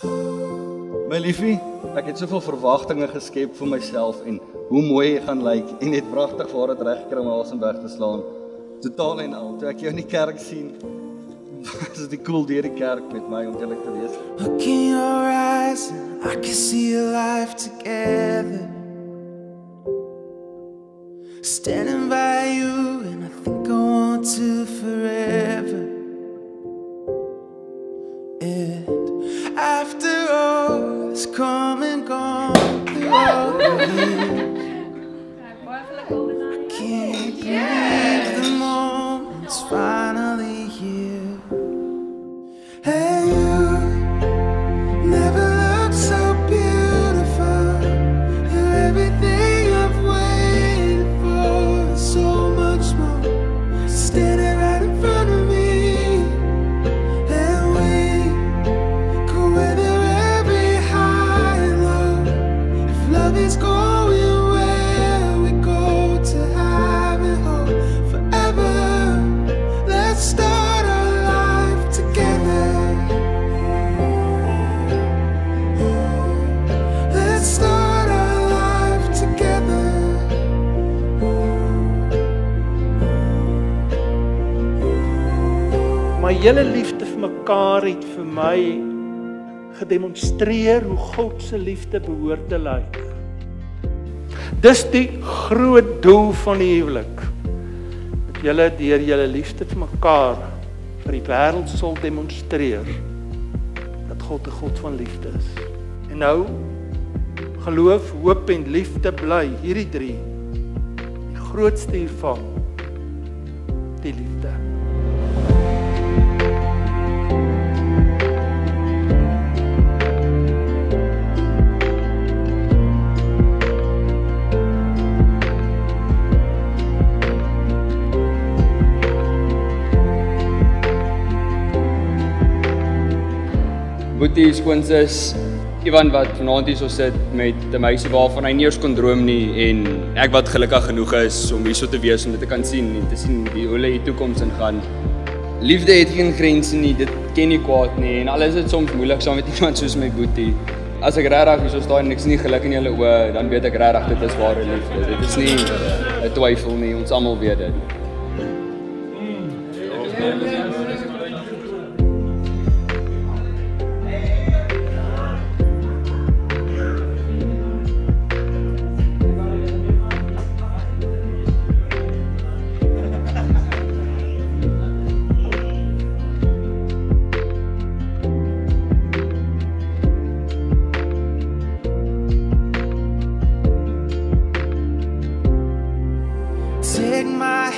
My liefie, ek het soveel verwagtinge geskep vir myself en hoe mooi jy gaan lyk en net pragtig waar dit reg kry om asem weg te slaan. Totaal en al. Toe ek jou in die kerk sien, was dit cool deur die kerk met my om eerlik te wees. Look in your eyes, I can see a life together. Standing by you, I can't. My hele liefde vir mekaar het vir my gedemonstreer hoe God se liefde behoort te lyk. Dis die groot doel van die huwelik. Dat julle deur julle liefde vir mekaar vir die wêreld sal demonstreer dat God 'n God van liefde is. En nou geloof, hoop en liefde bly hierdie drie. Die grootste hiervan die liefde. Boetie skoonsis Ivan wat vanaand hier so sit met 'n meisie waarvan hy nie eens kon droom nie en ek wat gelukkig genoeg is om hierso te wees om dit te kan sien en te sien wie hulle die toekoms in gaan. Liefde het geen grense nie, dit ken nie kwaad nie en al is dit soms moeilik saam met iemand soos my Boetie. As ek regtig hierso staan en ek sien geluk in julle oë, dan weet ek regtig dit is ware liefde. Dit is nie 'n twyfel nie, ons almal weet dit. Take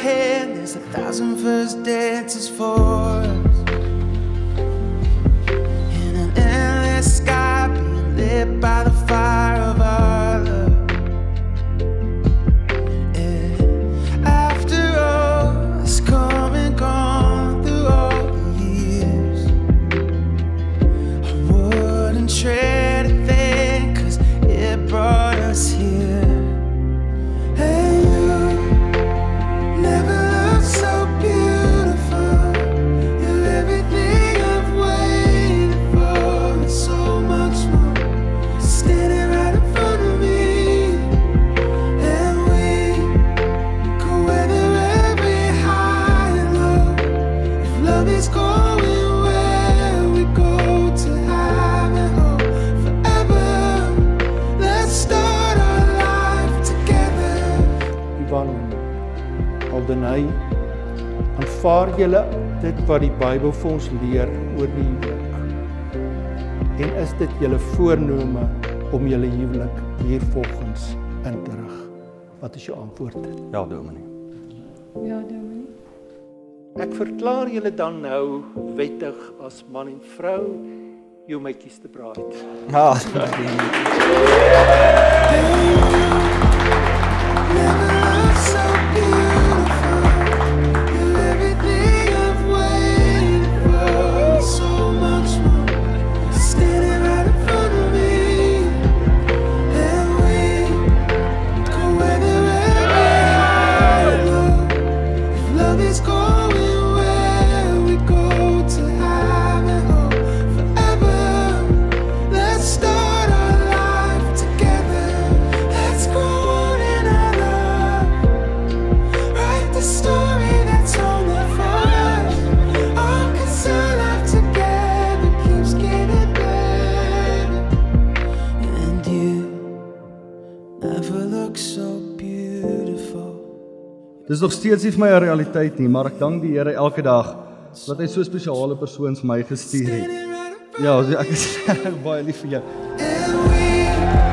hand, there's a thousand first dances for Aldenay aanvaar julle dit wat die Bybel vir ons leer oor die huwelik. En is dit julle voornome om julle huwelik hiervolgens in te rig? Wat is jou antwoord? Ja, dominee. Ja, Dominee. Ek verklaar julle dan nou wettig as man en vrou. You may kiss the bride. Ja. Never look so beautiful. Dis nog steeds nie vir my 'n realiteit nie, maar ek dank die Here elke dag dat hy so 'n spesiale persoon vir my gestuur het. Ja, ek is reg baie lief vir jou.